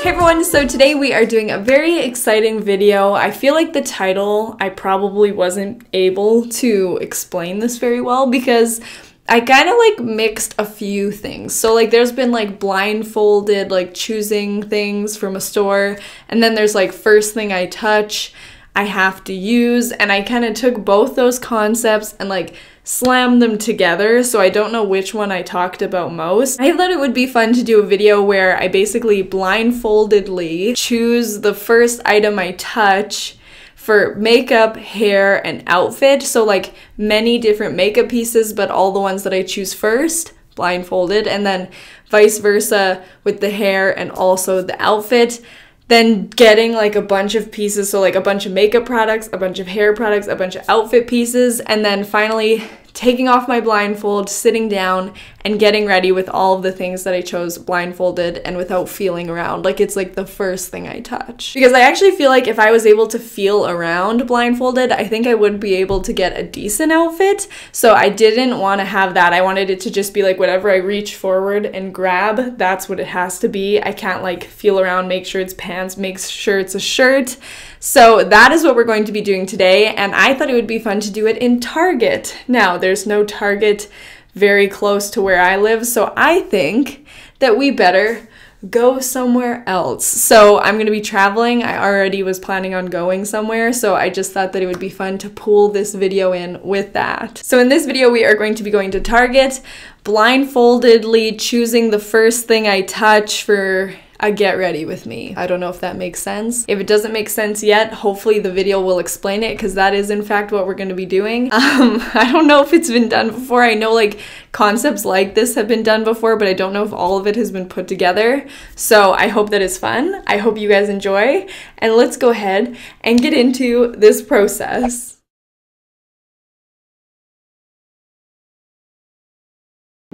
Hey everyone, so today we are doing a very exciting video. I feel like the title, I probably wasn't able to explain this very well because I kind of like mixed a few things. So like there's been like blindfolded like choosing things from a store and then there's like first thing I touch I have to use and I kind of took both those concepts and like slammed them together so I don't know which one I talked about most. I thought it would be fun to do a video where I basically blindfoldedly choose the first item I touch for makeup, hair, and outfit. So, like many different makeup pieces, but all the ones that I choose first, blindfolded, and then vice versa with the hair and also the outfit. Then getting like a bunch of pieces, so like a bunch of makeup products, a bunch of hair products, a bunch of outfit pieces, and then finally taking off my blindfold, sitting down, and getting ready with all of the things that I chose blindfolded and without feeling around. Like it's like the first thing I touch. Because I actually feel like if I was able to feel around blindfolded, I think I would be able to get a decent outfit. So I didn't want to have that. I wanted it to just be like whatever I reach forward and grab, that's what it has to be. I can't like feel around, make sure it's pants, make sure it's a shirt. So that is what we're going to be doing today, and I thought it would be fun to do it in Target. Now, there's no Target very close to where I live, so I think that we better go somewhere else. So I'm going to be traveling. I already was planning on going somewhere, so I just thought that it would be fun to pull this video in with that. So in this video, we are going to be going to Target, blindfoldedly choosing the first thing I touch for a get ready with me. I don't know if that makes sense. If it doesn't make sense yet, hopefully the video will explain it because that is in fact what we're going to be doing. Um, I don't know if it's been done before. I know like concepts like this have been done before, but I don't know if all of it has been put together. So I hope that is fun. I hope you guys enjoy. And let's go ahead and get into this process.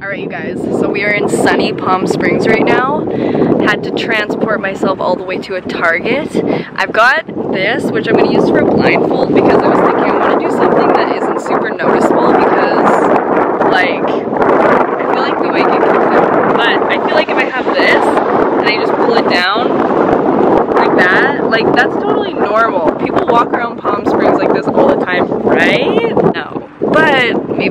All right, you guys, so we are in sunny Palm Springs right now. Had to transport myself all the way to a Target. I've got this, which I'm gonna use for a blindfold because I was thinking I wanna do something that isn't super noticeable because, like, I feel like we might get kicked out. But I feel like if I have this and I just pull it down like that, like that's totally normal. People walk around Palm Springs like this all the time, right?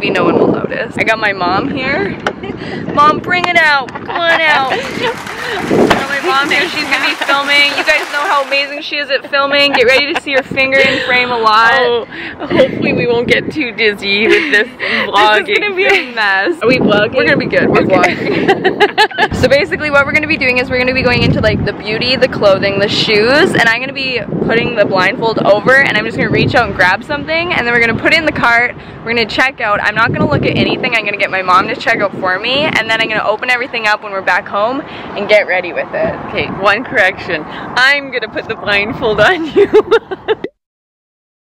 No maybe no one will notice. I got my mom here. mom, bring it out. Come on out. got my mom here. She's gonna be filming. You guys know how amazing she is at filming. Get ready to see her finger in frame a lot. Oh, hopefully we won't get too dizzy with this vlogging. Gonna be a mess. Are we vlogging? We're gonna be good. We're okay. vlogging. so basically what we're gonna be doing is we're gonna be going into like the beauty, the clothing, the shoes, and I'm gonna be putting the blindfold over and I'm just gonna reach out and grab something and then we're gonna put it in the cart. We're gonna check out. I'm not gonna look at anything. I'm gonna get my mom to check out for me and then I'm gonna open everything up when we're back home and get ready with it. Okay, one correction. I'm gonna put the blindfold on you.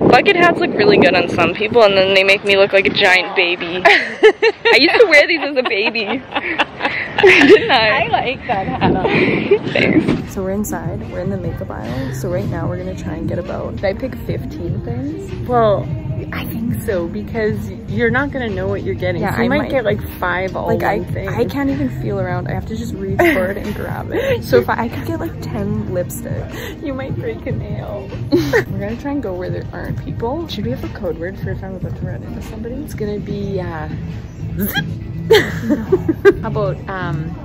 Bucket hats look really good on some people and then they make me look like a giant baby. I used to wear these as a baby. Didn't I? I like that hat Thanks. So we're inside, we're in the makeup aisle. So right now we're gonna try and get about, did I pick 15 things? Well, I think so because you're not gonna know what you're getting. Yeah, so you I might, might, get like five all like I, thing. I can't even feel around. I have to just reach for it and grab it. So if I, I could get like 10 lipsticks. You might break a nail. We're gonna try and go where there aren't people. Should we have a code word for if I'm about to run into somebody? It's gonna be uh How about um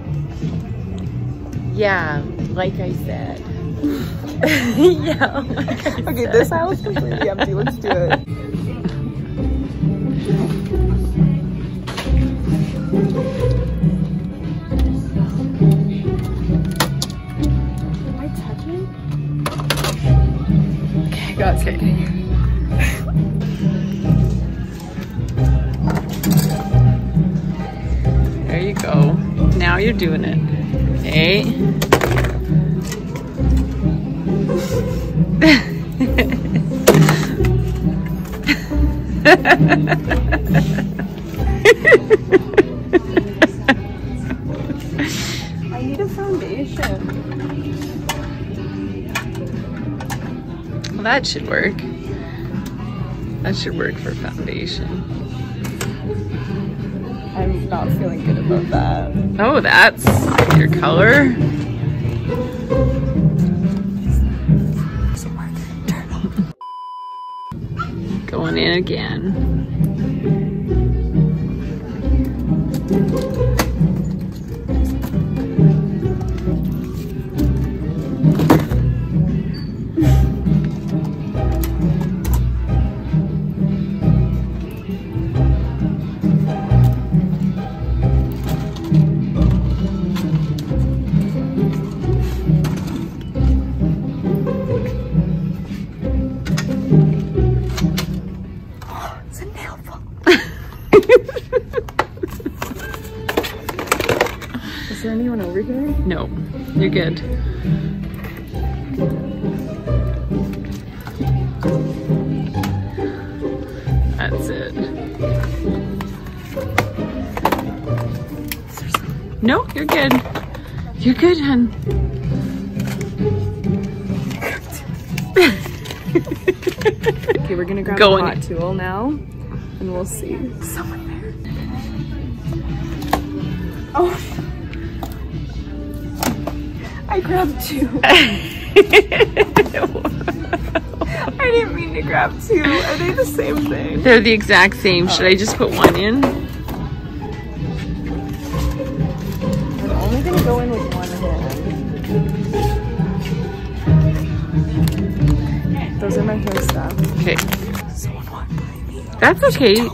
yeah, like I said. yeah. Like okay, this aisle is completely empty. Let's do it. Okay. There you go. Now you're doing it. Hey. I need a foundation. Well, that should work. That should work for foundation. I'm not feeling good about that. Oh, that's your color. again. Down in again. No, you're good. That's it. No, you're good. You're good, hun. okay, we're gonna grab Go a hot tool now, and we'll see. Someone there. Oh. I grabbed two. I didn't mean to grab two. Are they the same thing? They're the exact same. Should I just put one in? I'm only gonna go in with one hand. Those are my hair stuff. Okay. Someone walked by me. That's okay quiet on set.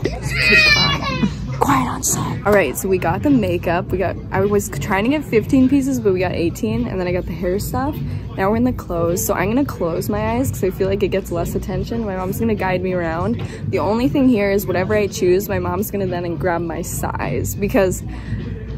All right, so we got the makeup. We got, I was trying to get 15 pieces, but we got 18. And then I got the hair stuff. Now we're in the clothes. So I'm gonna close my eyes because I feel like it gets less attention. My mom's gonna guide me around. The only thing here is whatever I choose, my mom's gonna then grab my size because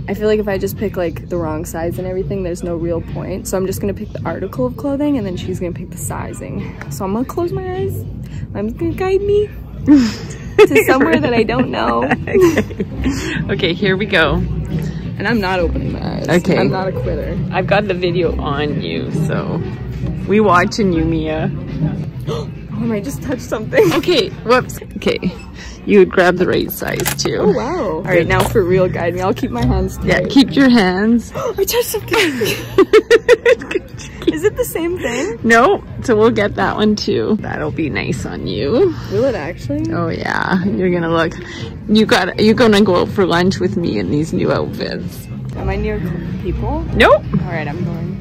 I feel like if I just pick like the wrong size and everything, there's no real point. So I'm just gonna pick the article of clothing and then she's gonna pick the sizing. So I'm gonna close my eyes. Mom's gonna guide me. to somewhere that I don't know. okay. okay, here we go. And I'm not opening my eyes. Okay. I'm not a quitter. I've got the video on you, so we watching you, Mia. oh, I just touched something. Okay, whoops. Okay, you would grab the right size too. Oh, wow. All right, now for real, guide me. I'll keep my hands straight. Yeah, keep your hands. I touched something. Is it the same thing? No, so we'll get that one too. That'll be nice on you. Will it actually? Oh yeah, you're gonna look. You got. You're gonna go out for lunch with me in these new outfits. Am I near people? Nope. All right, I'm going.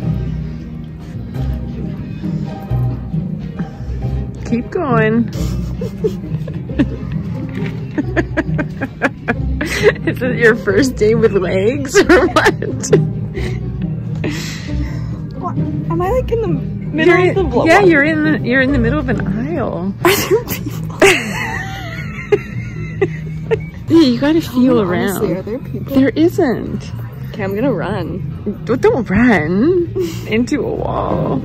Keep going. Is it your first day with legs or what? Am I like in the middle you're, of the vlog? Yeah, you're in the you're in the middle of an aisle. Are there people? yeah, you gotta oh, feel oh, around. Honestly, are there people? There isn't. Okay, I'm gonna run. Don't run into a wall.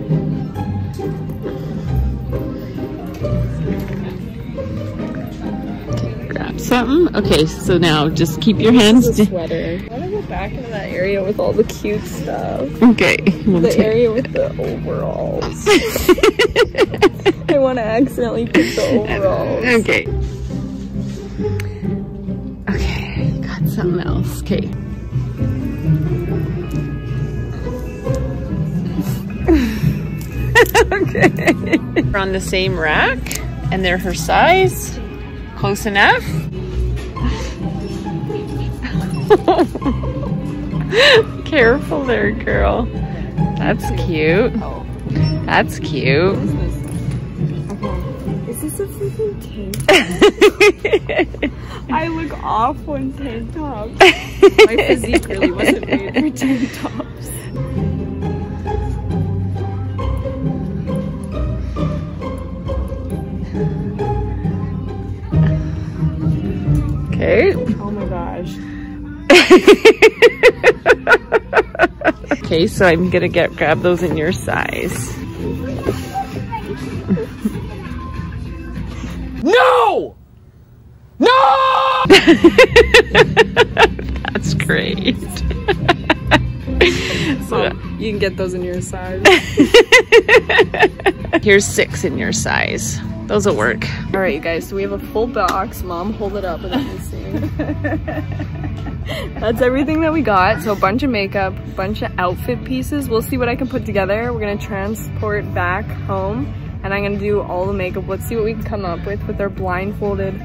Grab something. Okay, so now just keep your hands. This is a sweater back into that area with all the cute stuff. Okay. We'll the area with the overalls. I want to accidentally pick the overalls. Okay. Okay, got something else. Okay. okay. We're on the same rack and they're her size. Close enough. Careful there, girl. That's cute. That's cute. Is this a freaking tank top? I look off on tank tops. My physique really wasn't made for tank tops. Okay. My gosh. okay, so I'm gonna get grab those in your size. no! No! That's great. so you can get those in your size. Here's six in your size. Those will work. All right, you guys, so we have a full box. Mom, hold it up and let me see. That's everything that we got. So a bunch of makeup, bunch of outfit pieces. We'll see what I can put together. We're gonna transport back home and I'm gonna do all the makeup. Let's see what we can come up with with our blindfolded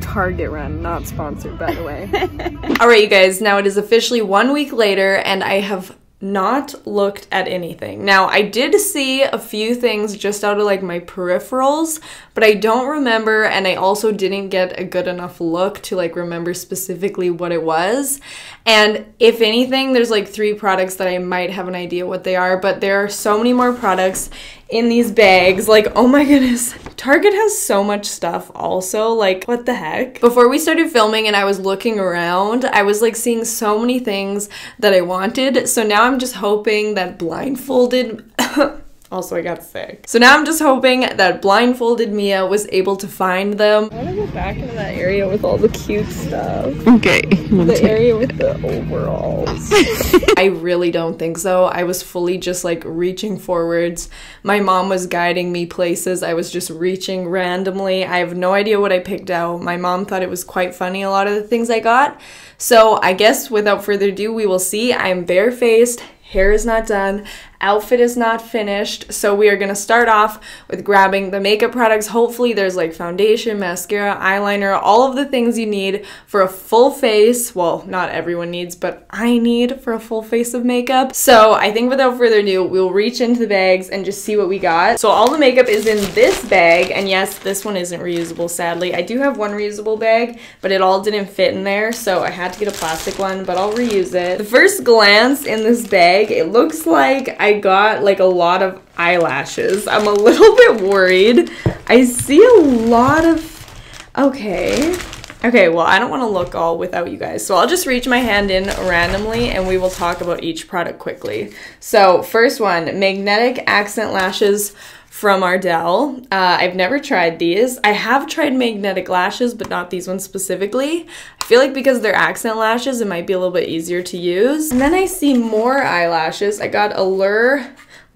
Target run, not sponsored by the way. all right, you guys, now it is officially one week later and I have not looked at anything. Now, I did see a few things just out of like my peripherals, but I don't remember and I also didn't get a good enough look to like remember specifically what it was. And if anything, there's like three products that I might have an idea what they are, but there are so many more products in these bags. Like, oh my goodness, Target has so much stuff also. Like, what the heck? Before we started filming and I was looking around, I was like seeing so many things that I wanted. So now I'm just hoping that blindfolded Also, I got sick. So now I'm just hoping that blindfolded Mia was able to find them. I want to go back into that area with all the cute stuff. Okay. The area with the overalls. I really don't think so. I was fully just like reaching forwards. My mom was guiding me places. I was just reaching randomly. I have no idea what I picked out. My mom thought it was quite funny, a lot of the things I got. So I guess without further ado, we will see. I am barefaced, hair is not done, outfit is not finished. So we are going to start off with grabbing the makeup products. Hopefully there's like foundation, mascara, eyeliner, all of the things you need for a full face. Well, not everyone needs, but I need for a full face of makeup. So I think without further ado, we'll reach into the bags and just see what we got. So all the makeup is in this bag. And yes, this one isn't reusable, sadly. I do have one reusable bag, but it all didn't fit in there. So I had to get a plastic one, but I'll reuse it. The first glance in this bag, it looks like I got like a lot of eyelashes. I'm a little bit worried. I see a lot of, okay. Okay, well, I don't want to look all without you guys, so I'll just reach my hand in randomly and we will talk about each product quickly. So, first one, Magnetic Accent Lashes from Ardell. Uh, I've never tried these. I have tried magnetic lashes, but not these ones specifically. I feel like because they're accent lashes, it might be a little bit easier to use. And then I see more eyelashes. I got Allure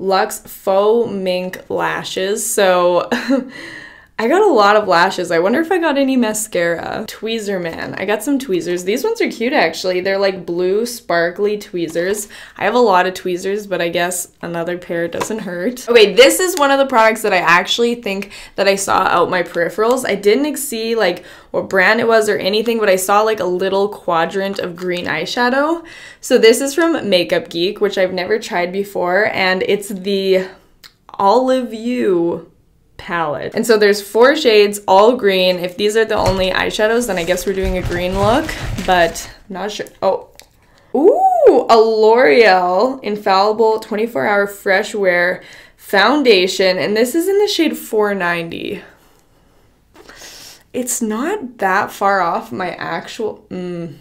Luxe Faux Mink Lashes. So I got a lot of lashes. I wonder if I got any mascara. Tweezerman. I got some tweezers. These ones are cute actually. They're like blue sparkly tweezers. I have a lot of tweezers, but I guess another pair doesn't hurt. Okay, this is one of the products that I actually think that I saw out my peripherals. I didn't see like what brand it was or anything, but I saw like a little quadrant of green eyeshadow. So this is from Makeup Geek, which I've never tried before, and it's the Olive You palette. And so there's four shades, all green. If these are the only eyeshadows, then I guess we're doing a green look, but not sure. Oh, ooh, a L'Oreal Infallible 24 Hour Fresh Wear Foundation. And this is in the shade 490. It's not that far off my actual, mm,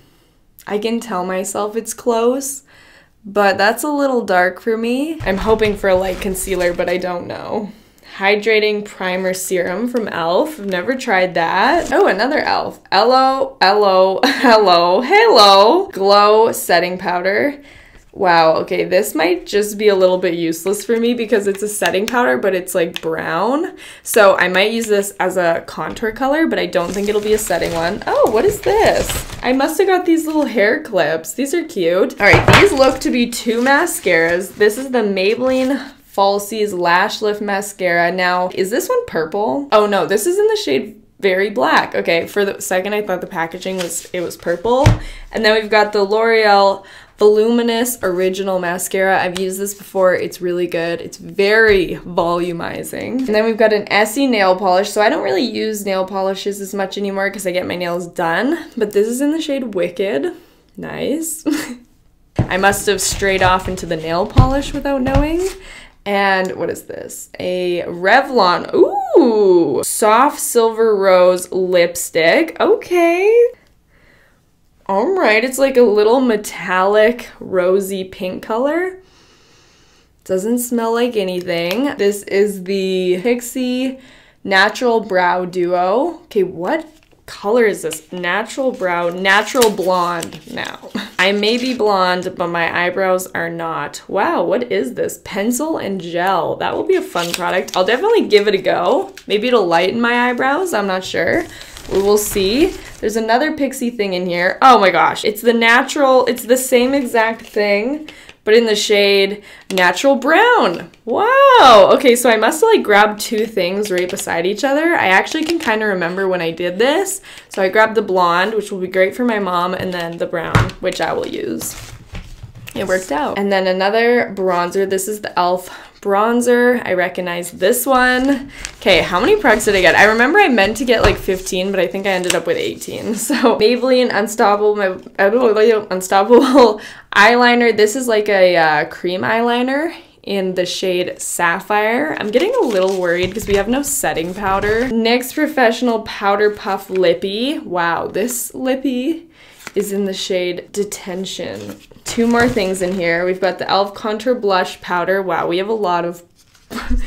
I can tell myself it's close, but that's a little dark for me. I'm hoping for a light concealer, but I don't know. Hydrating Primer Serum from e.l.f. I've never tried that. Oh, another e.l.f. Hello, hello, hello, hello. Glow Setting Powder. Wow, okay, this might just be a little bit useless for me because it's a setting powder, but it's like brown. So I might use this as a contour color, but I don't think it'll be a setting one. Oh, what is this? I must have got these little hair clips. These are cute. All right, these look to be two mascaras. This is the Maybelline Falsies Lash Lift Mascara. Now, is this one purple? Oh no, this is in the shade very black. Okay, for the second I thought the packaging was, it was purple. And then we've got the L'Oreal Voluminous Original Mascara. I've used this before. It's really good. It's very volumizing. And then we've got an Essie nail polish. So I don't really use nail polishes as much anymore because I get my nails done. But this is in the shade Wicked. Nice. I must have strayed off into the nail polish without knowing. And what is this? A Revlon. Ooh, soft silver rose lipstick. Okay. All right, it's like a little metallic rosy pink color. Doesn't smell like anything. This is the Pixi Natural Brow Duo. Okay, what color is this? Natural brow, natural blonde now. I may be blonde, but my eyebrows are not. Wow, what is this? Pencil and gel. That will be a fun product. I'll definitely give it a go. Maybe it'll lighten my eyebrows. I'm not sure. We will see. There's another Pixi thing in here. Oh my gosh. It's the natural, it's the same exact thing, but in the shade Natural Brown. Wow. Okay, so I must have like grabbed two things right beside each other. I actually can kind of remember when I did this. So I grabbed the blonde, which will be great for my mom, and then the brown, which I will use. It worked out. And then another bronzer. This is the e.l.f. bronzer. I recognize this one. Okay, how many products did I get? I remember I meant to get like 15, but I think I ended up with 18. So Maybelline Unstoppable, my Unstoppable eyeliner. This is like a uh, cream eyeliner in the shade Sapphire. I'm getting a little worried because we have no setting powder. NYX Professional Powder Puff Lippy. Wow, this lippy is in the shade Detention. Two more things in here. We've got the e.l.f. Contour Blush Powder. Wow, we have a lot of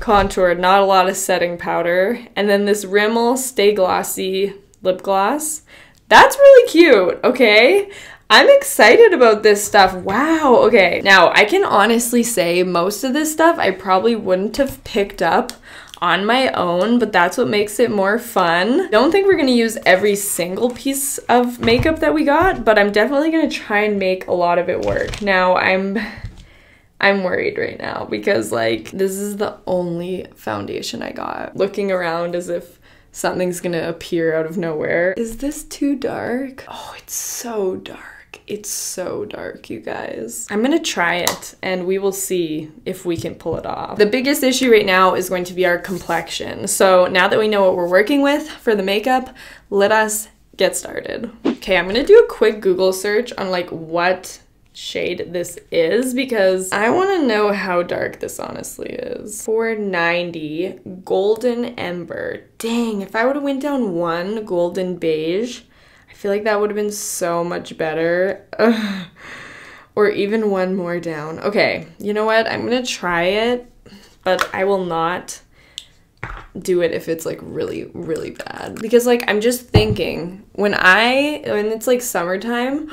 contour, not a lot of setting powder. And then this Rimmel Stay Glossy lip gloss. That's really cute, okay? I'm excited about this stuff. Wow, okay. Now, I can honestly say most of this stuff I probably wouldn't have picked up on my own, but that's what makes it more fun. Don't think we're gonna use every single piece of makeup that we got, but I'm definitely gonna try and make a lot of it work. Now, I'm I'm worried right now because like this is the only foundation I got. Looking around as if something's gonna appear out of nowhere. Is this too dark? Oh, it's so dark. It's so dark, you guys. I'm gonna try it and we will see if we can pull it off. The biggest issue right now is going to be our complexion. So now that we know what we're working with for the makeup, let us get started. Okay, I'm gonna do a quick Google search on like what shade this is because I want to know how dark this honestly is. 490 Golden Ember. Dang, if I would have went down one golden beige, feel like that would have been so much better. Or even one more down. Okay, you know what? I'm gonna try it, but I will not do it if it's like really, really bad. Because like I'm just thinking when I when it's like summertime.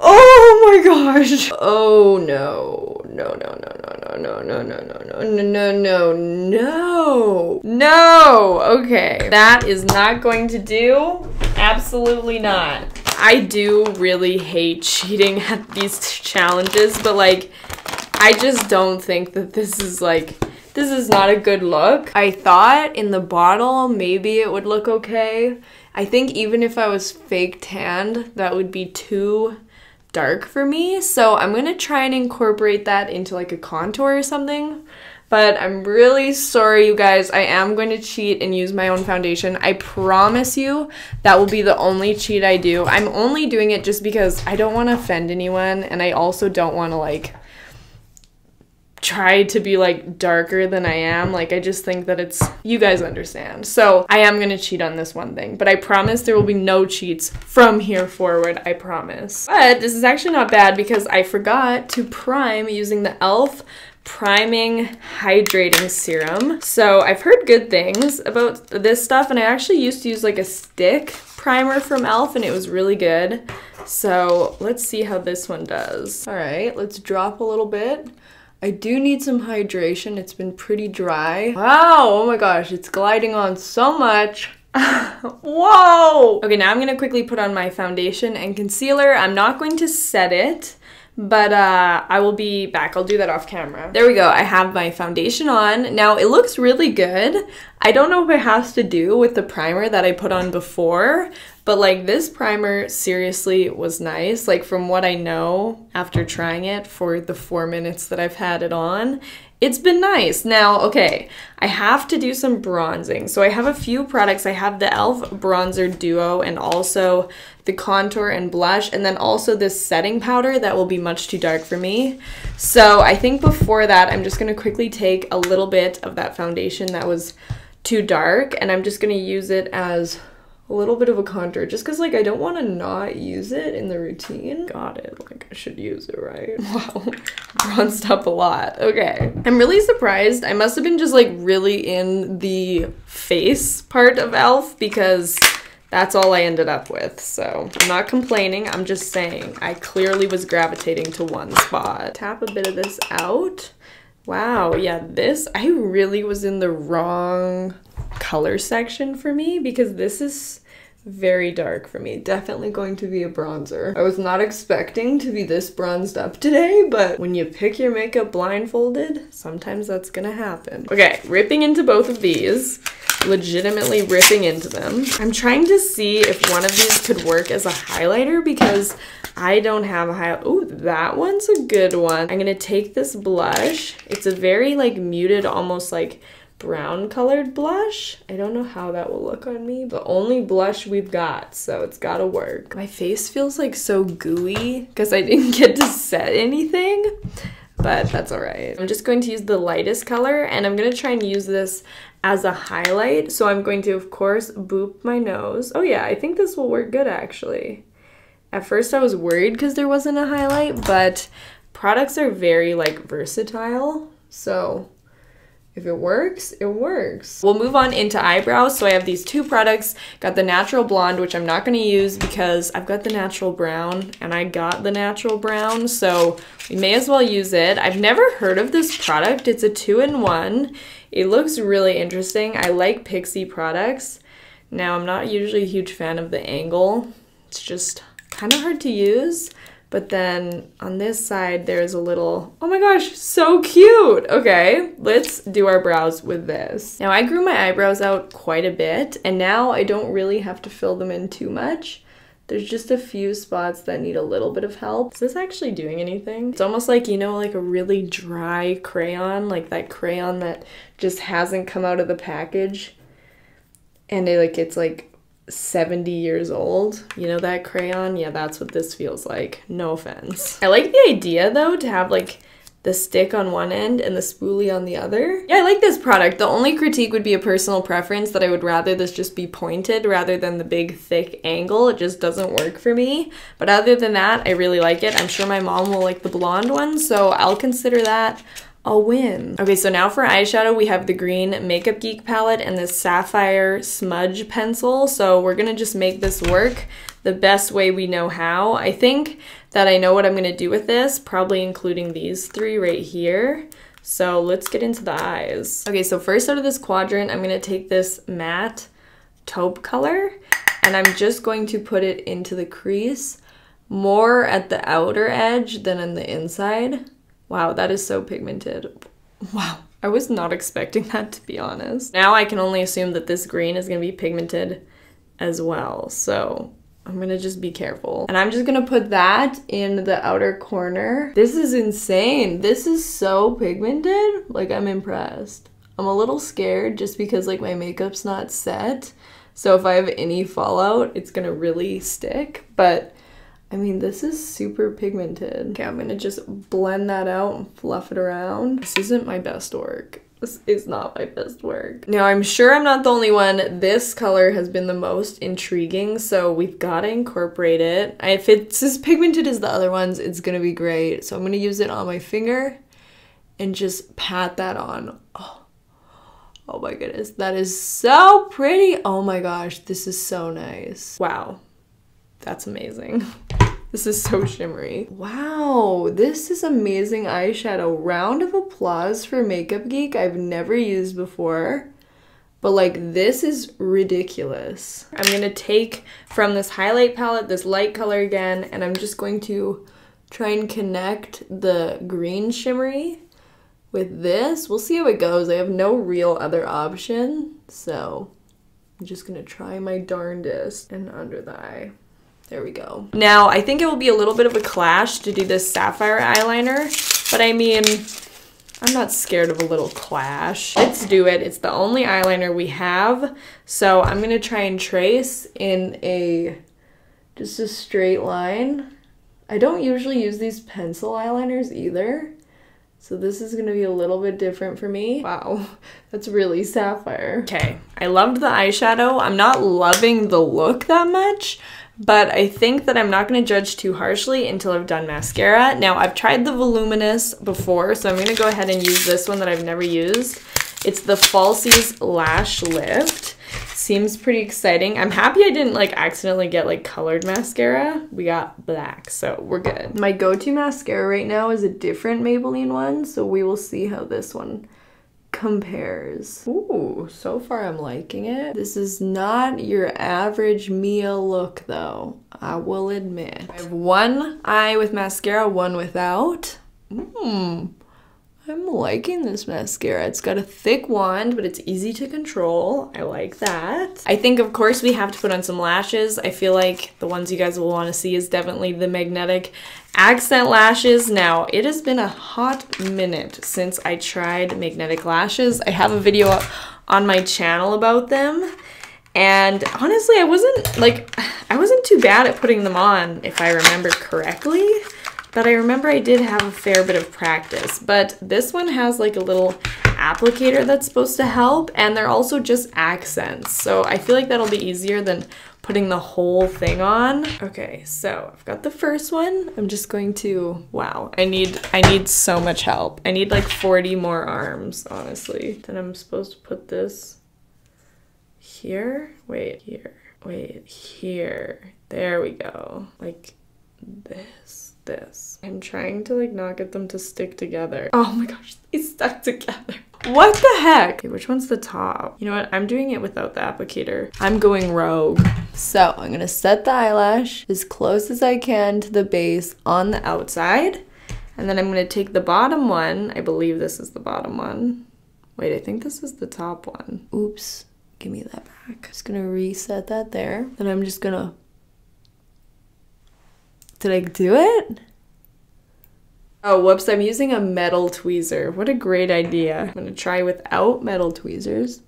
Oh my gosh. Oh no. No, no, no, no, no, no, no, no, no, no, no, no, no. No. Okay. That is not going to do. Absolutely not. I do really hate cheating at these challenges, but like, I just don't think that this is like, this is not a good look. I thought in the bottle, maybe it would look okay. I think even if I was fake tanned, that would be too dark for me. So I'm gonna try and incorporate that into like a contour or something. But I'm really sorry, you guys. I am going to cheat and use my own foundation. I promise you that will be the only cheat I do. I'm only doing it just because I don't want to offend anyone and I also don't want to like try to be like darker than I am. Like I just think that it's you guys understand. So I am gonna cheat on this one thing, but I promise there will be no cheats from here forward. I promise. But this is actually not bad because I forgot to prime using the e.l.f priming hydrating serum. So I've heard good things about this stuff and I actually used to use like a stick primer from e.l.f. and it was really good. So let's see how this one does. All right, let's drop a little bit. I do need some hydration. It's been pretty dry. Wow, oh my gosh, it's gliding on so much. Whoa! Okay, now I'm gonna quickly put on my foundation and concealer. I'm not going to set it but uh, I will be back. I'll do that off camera. There we go. I have my foundation on. Now it looks really good. I don't know if it has to do with the primer that I put on before, but like this primer seriously was nice. Like from what I know after trying it for the four minutes that I've had it on, it's been nice. Now, okay, I have to do some bronzing. So I have a few products. I have the e.l.f. Bronzer Duo and also the contour and blush and then also this setting powder that will be much too dark for me. So I think before that, I'm just going to quickly take a little bit of that foundation that was too dark and I'm just going to use it as a little bit of a contour just because like I don't want to not use it in the routine. Got it. Like I should use it, right? Wow. Bronzed up a lot. Okay. I'm really surprised. I must have been just like really in the face part of e.l.f. because that's all I ended up with. So I'm not complaining. I'm just saying I clearly was gravitating to one spot. Tap a bit of this out. Wow, yeah, this, I really was in the wrong color section for me because this is very dark for me. Definitely going to be a bronzer. I was not expecting to be this bronzed up today, but when you pick your makeup blindfolded, sometimes that's gonna happen. Okay, ripping into both of these legitimately ripping into them. I'm trying to see if one of these could work as a highlighter because I don't have a highlight. Oh, that one's a good one. I'm gonna take this blush. It's a very like muted, almost like brown colored blush. I don't know how that will look on me. The only blush we've got, so it's gotta work. My face feels like so gooey because I didn't get to set anything but that's all right. I'm just going to use the lightest color and I'm gonna try and use this as a highlight. So I'm going to, of course, boop my nose. Oh yeah, I think this will work good actually. At first I was worried because there wasn't a highlight, but products are very like versatile. So if it works, it works. We'll move on into eyebrows. So I have these two products. Got the natural blonde, which I'm not gonna use because I've got the natural brown and I got the natural brown. So we may as well use it. I've never heard of this product. It's a two-in-one. It looks really interesting. I like Pixi products. Now, I'm not usually a huge fan of the angle. It's just kind of hard to use. But then on this side, there's a little, oh my gosh, so cute. Okay, let's do our brows with this. Now I grew my eyebrows out quite a bit and now I don't really have to fill them in too much. There's just a few spots that need a little bit of help. Is this actually doing anything? It's almost like, you know, like a really dry crayon, like that crayon that just hasn't come out of the package. And it like it's like 70 years old. You know that crayon? Yeah, that's what this feels like. No offense. I like the idea though to have like the stick on one end and the spoolie on the other. Yeah, I like this product. The only critique would be a personal preference that I would rather this just be pointed rather than the big thick angle. It just doesn't work for me. But other than that, I really like it. I'm sure my mom will like the blonde one, so I'll consider that a win. Okay, so now for eyeshadow, we have the green Makeup Geek palette and the Sapphire Smudge pencil. So we're gonna just make this work the best way we know how. I think that I know what I'm gonna do with this, probably including these three right here. So let's get into the eyes. Okay, so first out of this quadrant, I'm gonna take this matte taupe color and I'm just going to put it into the crease more at the outer edge than in the inside. Wow, that is so pigmented. Wow, I was not expecting that to be honest. Now I can only assume that this green is gonna be pigmented as well. So I'm gonna just be careful. And I'm just gonna put that in the outer corner. This is insane. This is so pigmented. Like I'm impressed. I'm a little scared just because like my makeup's not set. So if I have any fallout, it's gonna really stick. But I mean, this is super pigmented. Okay, I'm gonna just blend that out and fluff it around. This isn't my best work. This is not my best work. Now, I'm sure I'm not the only one. This color has been the most intriguing, so we've gotta incorporate it. If it's as pigmented as the other ones, it's gonna be great. So I'm gonna use it on my finger and just pat that on. Oh. Oh my goodness, that is so pretty. Oh my gosh, this is so nice. Wow, that's amazing. This is so shimmery. Wow, this is amazing eyeshadow. Round of applause for Makeup Geek. I've never used before. But like this is ridiculous. I'm gonna take from this highlight palette this light color again and I'm just going to try and connect the green shimmery with this. We'll see how it goes. I have no real other option. So I'm just gonna try my darndest and under the eye. There we go. Now, I think it will be a little bit of a clash to do this sapphire eyeliner, but I mean, I'm not scared of a little clash. Let's do it. It's the only eyeliner we have. So I'm gonna try and trace in a, just a straight line. I don't usually use these pencil eyeliners either. So this is gonna be a little bit different for me. Wow, that's really sapphire. Okay, I loved the eyeshadow. I'm not loving the look that much, but I think that I'm not going to judge too harshly until I've done mascara. Now, I've tried the Voluminous before, so I'm going to go ahead and use this one that I've never used. It's the Falsies Lash Lift. Seems pretty exciting. I'm happy I didn't like accidentally get like colored mascara. We got black, so we're good. My go-to mascara right now is a different Maybelline one, so we will see how this one compares. Ooh, so far I'm liking it. This is not your average Mia look though, I will admit. I have one eye with mascara, one without. Mmm. I'm liking this mascara. It's got a thick wand, but it's easy to control. I like that. I think, of course, we have to put on some lashes. I feel like the ones you guys will want to see is definitely the magnetic accent lashes. Now, it has been a hot minute since I tried magnetic lashes. I have a video on my channel about them. And honestly, I wasn't like, I wasn't too bad at putting them on if I remember correctly. But I remember I did have a fair bit of practice. But this one has like a little applicator that's supposed to help. And they're also just accents. So I feel like that'll be easier than putting the whole thing on. Okay, so I've got the first one. I'm just going to, wow, I need, I need so much help. I need like 40 more arms, honestly. Then I'm supposed to put this here. Wait, here. Wait, here. There we go. Like this this. I'm trying to like not get them to stick together. Oh my gosh, they stuck together. What the heck? Okay, which one's the top? You know what? I'm doing it without the applicator. I'm going rogue. So I'm gonna set the eyelash as close as I can to the base on the outside. And then I'm gonna take the bottom one. I believe this is the bottom one. Wait, I think this is the top one. Oops, give me that back. Just gonna reset that there. Then I'm just gonna did I do it? Oh, whoops, I'm using a metal tweezer. What a great idea. I'm gonna try without metal tweezers.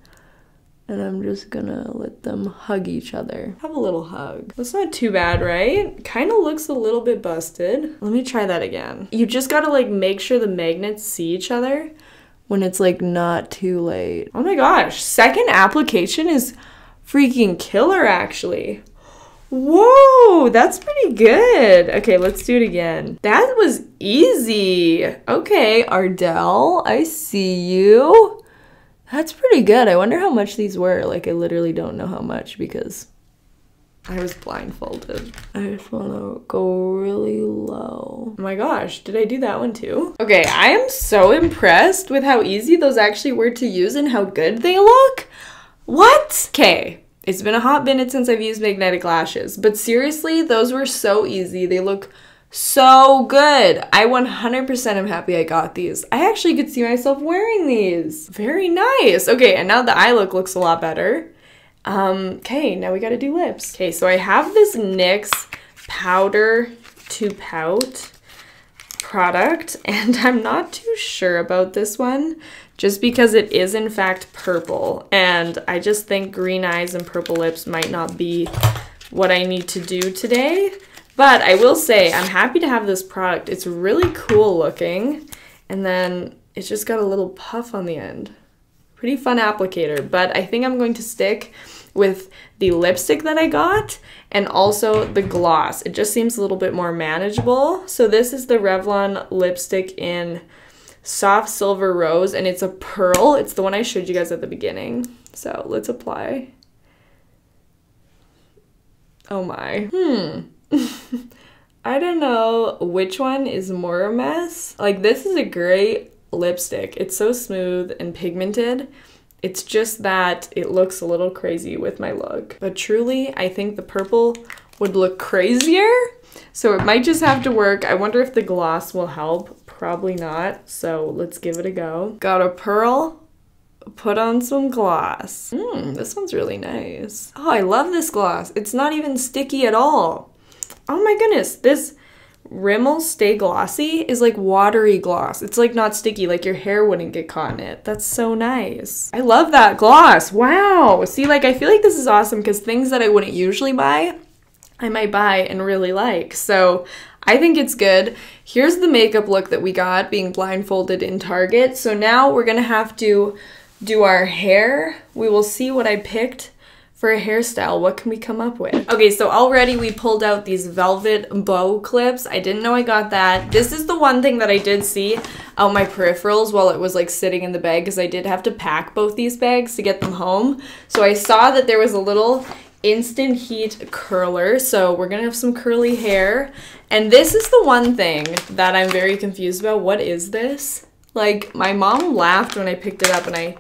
And I'm just gonna let them hug each other. Have a little hug. That's not too bad, right? Kind of looks a little bit busted. Let me try that again. You just gotta like make sure the magnets see each other when it's like not too late. Oh my gosh, second application is freaking killer actually. Whoa, that's pretty good. Okay, let's do it again. That was easy. Okay, Ardell, I see you. That's pretty good. I wonder how much these were. Like, I literally don't know how much because I was blindfolded. I just want to go really low. Oh my gosh, did I do that one too? Okay, I am so impressed with how easy those actually were to use and how good they look. What? Okay, it's been a hot minute since I've used magnetic lashes, but seriously, those were so easy. They look so good. I 100% am happy I got these. I actually could see myself wearing these. Very nice. Okay, and now the eye look looks a lot better. Um, okay, now we gotta do lips. Okay, so I have this NYX powder to pout product, and I'm not too sure about this one just because it is in fact purple and I just think green eyes and purple lips might not be what I need to do today. But I will say I'm happy to have this product. It's really cool looking and then it's just got a little puff on the end. Pretty fun applicator, but I think I'm going to stick with the lipstick that I got and also the gloss. It just seems a little bit more manageable. So this is the Revlon lipstick in soft silver rose and it's a pearl. It's the one I showed you guys at the beginning. So let's apply. Oh my. Hmm. I don't know which one is more a mess. Like this is a great lipstick. It's so smooth and pigmented. It's just that it looks a little crazy with my look. But truly, I think the purple would look crazier. So it might just have to work. I wonder if the gloss will help. Probably not, so let's give it a go. Got a pearl, put on some gloss. Mmm, this one's really nice. Oh, I love this gloss. It's not even sticky at all. Oh my goodness, this Rimmel Stay Glossy is like watery gloss. It's like not sticky, like your hair wouldn't get caught in it. That's so nice. I love that gloss. Wow. See, like I feel like this is awesome because things that I wouldn't usually buy, I might buy and really like. So I think it's good. Here's the makeup look that we got being blindfolded in Target. So now we're gonna have to do our hair. We will see what I picked for a hairstyle. What can we come up with? Okay, so already we pulled out these velvet bow clips. I didn't know I got that. This is the one thing that I did see out my peripherals while it was like sitting in the bag because I did have to pack both these bags to get them home. So I saw that there was a little instant heat curler. So we're gonna have some curly hair. And this is the one thing that I'm very confused about. What is this? Like, my mom laughed when I picked it up and I.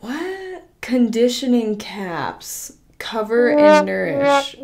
What? Conditioning caps. Cover and nourish.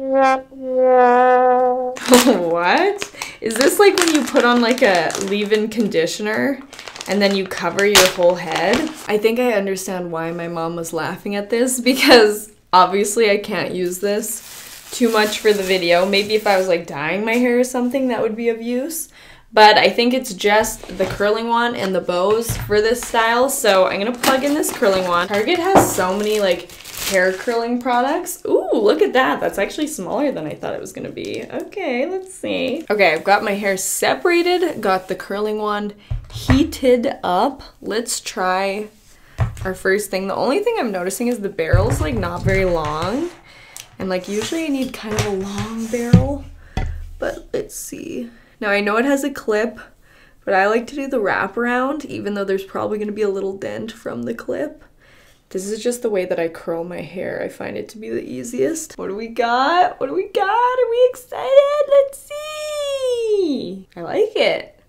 what? Is this like when you put on like a leave-in conditioner and then you cover your whole head? I think I understand why my mom was laughing at this because obviously I can't use this too much for the video. Maybe if I was like dyeing my hair or something that would be of use. But I think it's just the curling wand and the bows for this style. So I'm gonna plug in this curling wand. Target has so many like hair curling products. Ooh, look at that. That's actually smaller than I thought it was gonna be. Okay, let's see. Okay, I've got my hair separated, got the curling wand heated up. Let's try our first thing. The only thing I'm noticing is the barrel's like not very long. And like usually I need kind of a long barrel, but let's see. Now I know it has a clip, but I like to do the wraparound even though there's probably gonna be a little dent from the clip. This is just the way that I curl my hair. I find it to be the easiest. What do we got? What do we got? Are we excited? Let's see. I like it.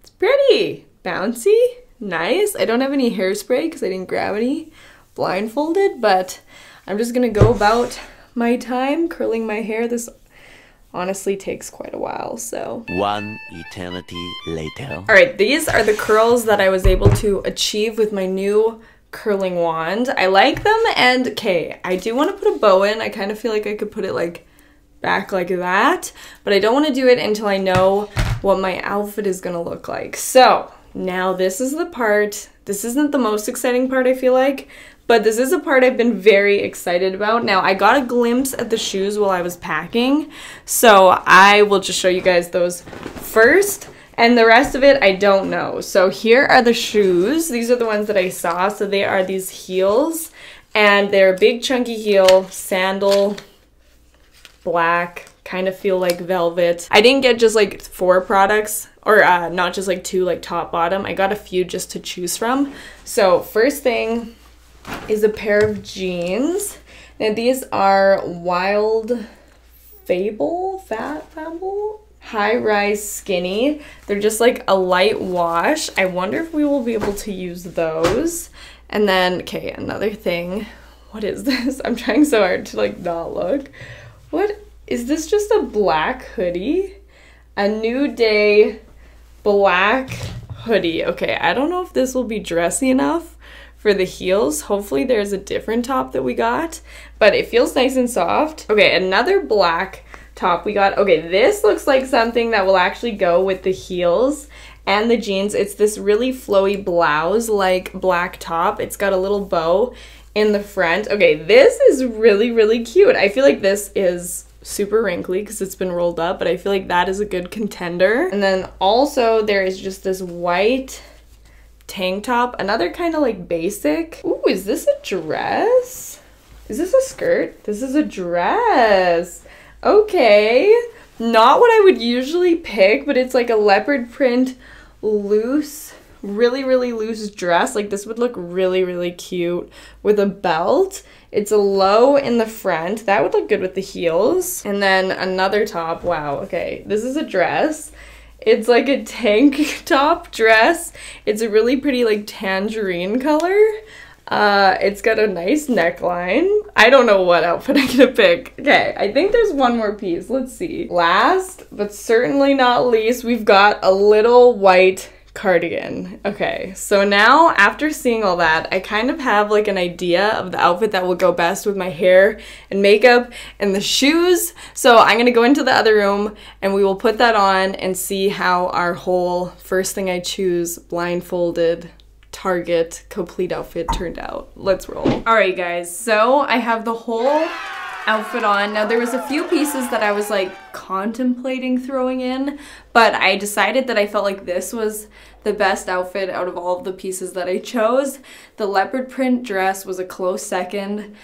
It's pretty. Bouncy. Nice. I don't have any hairspray because I didn't grab any blindfolded, but I'm just gonna go about my time curling my hair. This honestly takes quite a while, so. One eternity later. All right, these are the curls that I was able to achieve with my new curling wand. I like them and okay, I do want to put a bow in. I kind of feel like I could put it like back like that, but I don't want to do it until I know what my outfit is going to look like. So now this is the part, this isn't the most exciting part I feel like, but this is a part I've been very excited about. Now I got a glimpse at the shoes while I was packing, so I will just show you guys those first. And the rest of it, I don't know. So here are the shoes. These are the ones that I saw. So they are these heels. And they're big chunky heel, sandal, black, kind of feel like velvet. I didn't get just like four products or uh, not just like two like top bottom. I got a few just to choose from. So first thing is a pair of jeans. Now these are Wild Fable, Fat Fable, high rise skinny. They're just like a light wash. I wonder if we will be able to use those. And then, okay, another thing. What is this? I'm trying so hard to like not look. What is this just a black hoodie? A new day black hoodie. Okay, I don't know if this will be dressy enough for the heels. Hopefully there's a different top that we got, but it feels nice and soft. Okay, another black top we got. Okay, this looks like something that will actually go with the heels and the jeans. It's this really flowy blouse like black top. It's got a little bow in the front. Okay, this is really, really cute. I feel like this is super wrinkly because it's been rolled up, but I feel like that is a good contender. And then also there is just this white tank top, another kind of like basic. Ooh, is this a dress? Is this a skirt? This is a dress. Okay. Not what I would usually pick, but it's like a leopard print loose, really, really loose dress. Like this would look really, really cute with a belt. It's a low in the front. That would look good with the heels. And then another top. Wow, okay. This is a dress. It's like a tank top dress. It's a really pretty like tangerine color. Uh, it's got a nice neckline. I don't know what outfit I'm gonna pick. Okay, I think there's one more piece. Let's see. Last, but certainly not least, we've got a little white cardigan. Okay, so now after seeing all that, I kind of have like an idea of the outfit that will go best with my hair and makeup and the shoes. So I'm gonna go into the other room and we will put that on and see how our whole first thing I choose blindfolded Target complete outfit turned out. Let's roll. All right, guys, so I have the whole outfit on. Now, there was a few pieces that I was like contemplating throwing in, but I decided that I felt like this was the best outfit out of all of the pieces that I chose. The leopard print dress was a close second,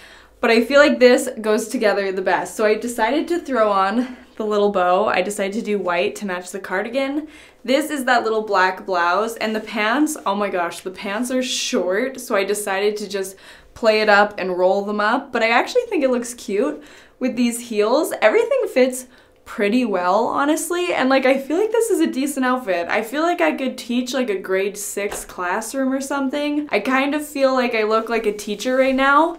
but I feel like this goes together the best. So I decided to throw on the little bow. I decided to do white to match the cardigan. This is that little black blouse and the pants, oh my gosh, the pants are short. So I decided to just play it up and roll them up. But I actually think it looks cute with these heels. Everything fits pretty well, honestly. And like, I feel like this is a decent outfit. I feel like I could teach like a grade six classroom or something. I kind of feel like I look like a teacher right now.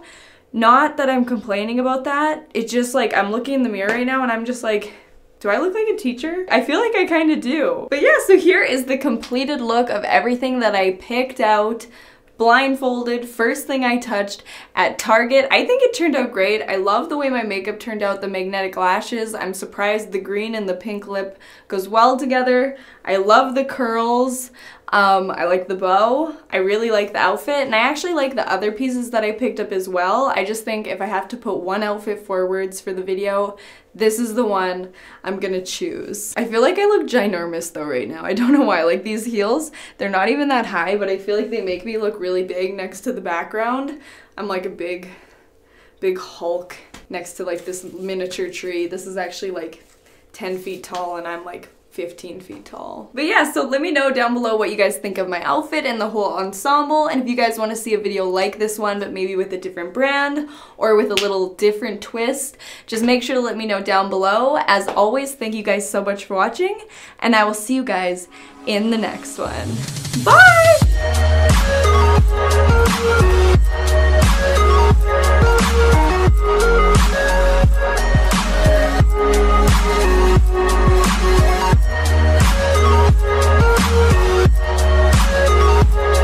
Not that I'm complaining about that. It's just like I'm looking in the mirror right now and I'm just like, do I look like a teacher? I feel like I kind of do. But yeah, so here is the completed look of everything that I picked out blindfolded, first thing I touched at Target. I think it turned out great. I love the way my makeup turned out, the magnetic lashes. I'm surprised the green and the pink lip goes well together. I love the curls. Um, I like the bow. I really like the outfit and I actually like the other pieces that I picked up as well. I just think if I have to put one outfit forwards for the video, this is the one I'm gonna choose. I feel like I look ginormous though right now. I don't know why. Like these heels, they're not even that high, but I feel like they make me look really big next to the background. I'm like a big, big Hulk next to like this miniature tree. This is actually like 10 feet tall and I'm like 15 feet tall. But yeah, so let me know down below what you guys think of my outfit and the whole ensemble, and if you guys want to see a video like this one, but maybe with a different brand or with a little different twist, just make sure to let me know down below. As always, thank you guys so much for watching, and I will see you guys in the next one. Bye!